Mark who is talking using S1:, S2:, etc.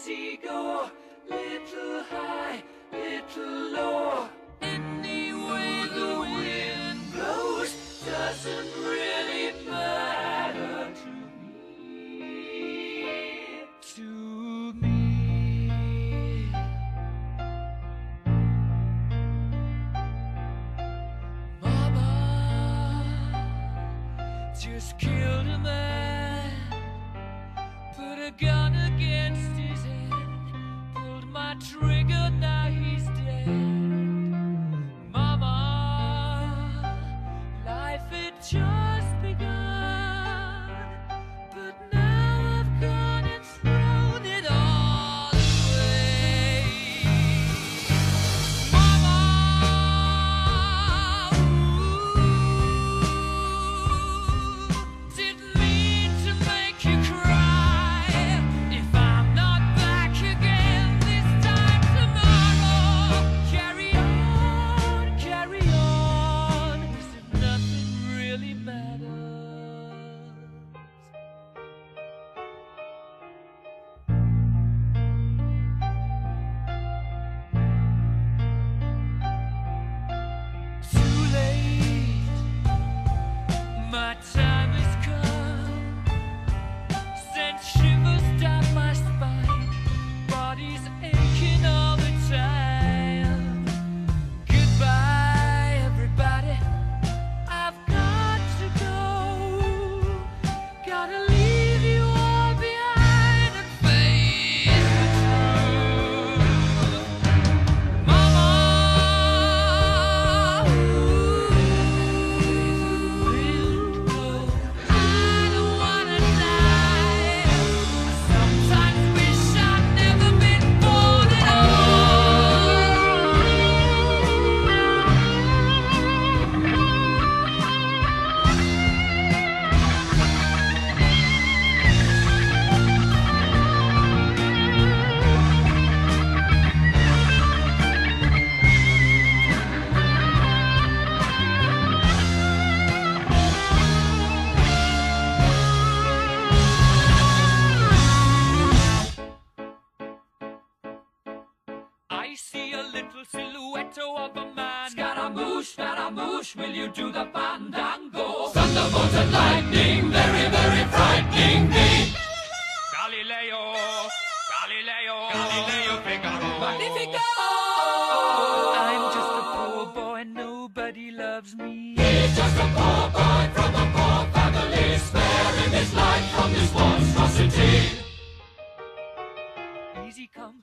S1: Easy go. Little high, little low. Any way the wind blows doesn't really matter to me. To me. Mama just killed a man, put a gun Scaramouche, Scaramouche, will you do the fandango? Thunderbolt and lightning, very, very frightening me. Galileo, Galileo, Galileo Figaro. Magnifico! I'm just a poor boy, and nobody loves me. He's just a poor boy from a poor family, sparing his life from this monstrosity. Easy come,